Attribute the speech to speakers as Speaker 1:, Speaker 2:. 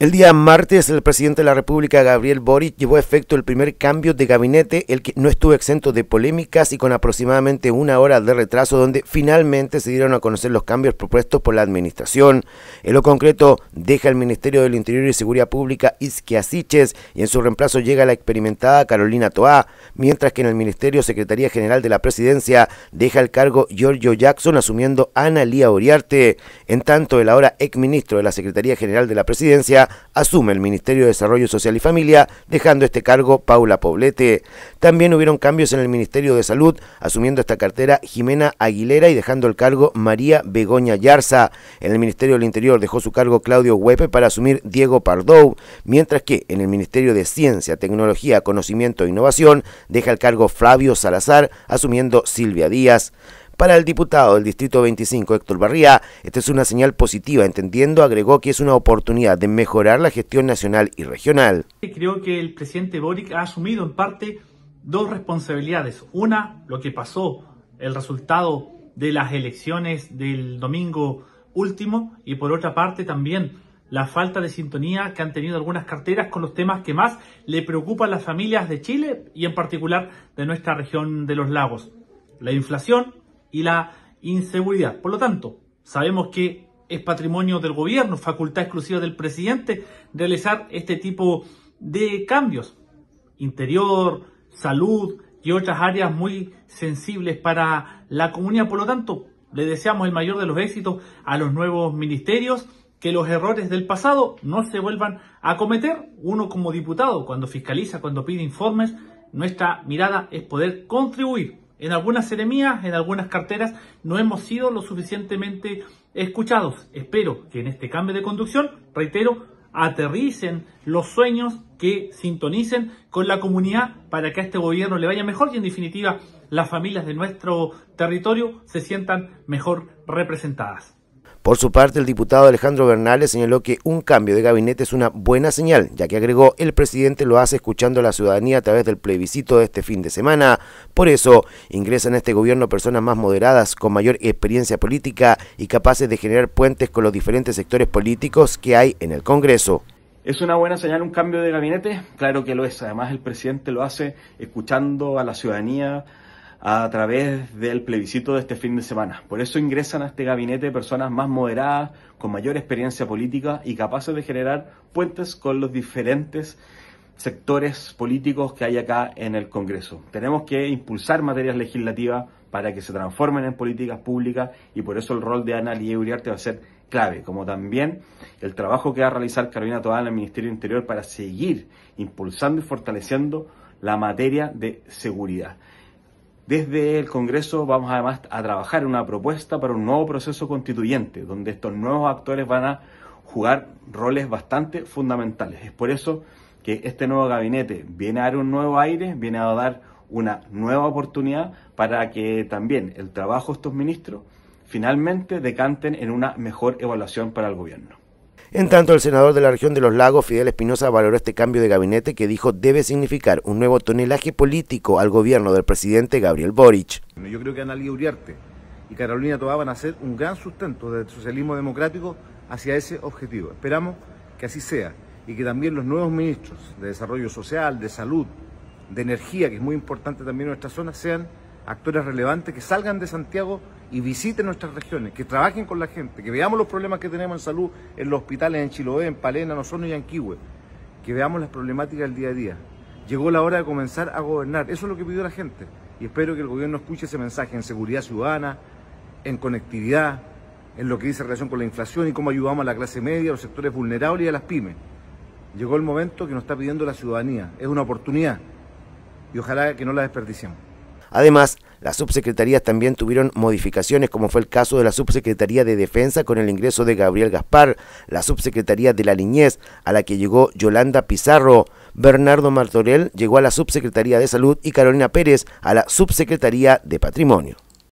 Speaker 1: El día martes, el presidente de la República, Gabriel Boric, llevó a efecto el primer cambio de gabinete, el que no estuvo exento de polémicas y con aproximadamente una hora de retraso, donde finalmente se dieron a conocer los cambios propuestos por la administración. En lo concreto, deja el Ministerio del Interior y Seguridad Pública Isquia Siches y en su reemplazo llega la experimentada Carolina Toá, mientras que en el Ministerio Secretaría General de la Presidencia deja el cargo Giorgio Jackson asumiendo Ana Lía Oriarte. En tanto, el ahora exministro de la Secretaría General de la Presidencia asume el Ministerio de Desarrollo Social y Familia, dejando este cargo Paula Poblete. También hubieron cambios en el Ministerio de Salud, asumiendo esta cartera Jimena Aguilera y dejando el cargo María Begoña Yarza. En el Ministerio del Interior dejó su cargo Claudio Huepe para asumir Diego Pardou, mientras que en el Ministerio de Ciencia, Tecnología, Conocimiento e Innovación deja el cargo Flavio Salazar, asumiendo Silvia Díaz. Para el diputado del Distrito 25, Héctor Barría, esta es una señal positiva, entendiendo, agregó que es una oportunidad de mejorar la gestión nacional y regional.
Speaker 2: Creo que el presidente Boric ha asumido en parte dos responsabilidades. Una, lo que pasó, el resultado de las elecciones del domingo último, y por otra parte también la falta de sintonía que han tenido algunas carteras con los temas que más le preocupan a las familias de Chile y en particular de nuestra región de los lagos. La inflación, y la inseguridad. Por lo tanto, sabemos que es patrimonio del gobierno, facultad exclusiva del presidente, realizar este tipo de cambios. Interior, salud y otras áreas muy sensibles para la comunidad. Por lo tanto, le deseamos el mayor de los éxitos a los nuevos ministerios, que los errores del pasado no se vuelvan a cometer. Uno como diputado, cuando fiscaliza, cuando pide informes, nuestra mirada es poder contribuir en algunas seremías, en algunas carteras, no hemos sido lo suficientemente escuchados. Espero que en este cambio de conducción, reitero, aterricen los sueños, que sintonicen con la comunidad para que a este gobierno le vaya mejor y en definitiva las familias de nuestro territorio se sientan mejor representadas.
Speaker 1: Por su parte, el diputado Alejandro Bernales señaló que un cambio de gabinete es una buena señal, ya que agregó el presidente lo hace escuchando a la ciudadanía a través del plebiscito de este fin de semana. Por eso, ingresan a este gobierno personas más moderadas, con mayor experiencia política y capaces de generar puentes con los diferentes sectores políticos que hay en el Congreso.
Speaker 3: ¿Es una buena señal un cambio de gabinete? Claro que lo es. Además, el presidente lo hace escuchando a la ciudadanía, a través del plebiscito de este fin de semana. Por eso ingresan a este gabinete personas más moderadas, con mayor experiencia política y capaces de generar puentes con los diferentes sectores políticos que hay acá en el Congreso. Tenemos que impulsar materias legislativas para que se transformen en políticas públicas y por eso el rol de Ana Lía Uriarte va a ser clave, como también el trabajo que va a realizar Carolina Toda en el Ministerio Interior para seguir impulsando y fortaleciendo la materia de seguridad. Desde el Congreso vamos además a trabajar una propuesta para un nuevo proceso constituyente, donde estos nuevos actores van a jugar roles bastante fundamentales. Es por eso que este nuevo gabinete viene a dar un nuevo aire, viene a dar una nueva oportunidad para que también el trabajo de estos ministros finalmente decanten en una mejor evaluación para el gobierno.
Speaker 1: En tanto, el senador de la región de los lagos, Fidel Espinosa, valoró este cambio de gabinete que dijo debe significar un nuevo tonelaje político al gobierno del presidente Gabriel Boric.
Speaker 4: Yo creo que Analia Uriarte y Carolina Toá van a ser un gran sustento del socialismo democrático hacia ese objetivo. Esperamos que así sea y que también los nuevos ministros de Desarrollo Social, de Salud, de Energía, que es muy importante también en nuestra zona, sean actores relevantes que salgan de Santiago y visiten nuestras regiones, que trabajen con la gente, que veamos los problemas que tenemos en salud en los hospitales en Chiloé, en Palena, en Osorno y en Quihue, que veamos las problemáticas del día a día. Llegó la hora de comenzar a gobernar, eso es lo que pidió la gente y espero que el gobierno escuche ese mensaje en seguridad ciudadana, en conectividad, en lo que dice relación con la inflación y cómo ayudamos a la clase media, a los sectores vulnerables y a las pymes. Llegó el momento que nos está pidiendo la ciudadanía, es una oportunidad y ojalá que no la desperdiciemos.
Speaker 1: Además, las subsecretarías también tuvieron modificaciones, como fue el caso de la Subsecretaría de Defensa con el ingreso de Gabriel Gaspar, la Subsecretaría de la Niñez, a la que llegó Yolanda Pizarro, Bernardo Martorell llegó a la Subsecretaría de Salud y Carolina Pérez a la Subsecretaría de Patrimonio.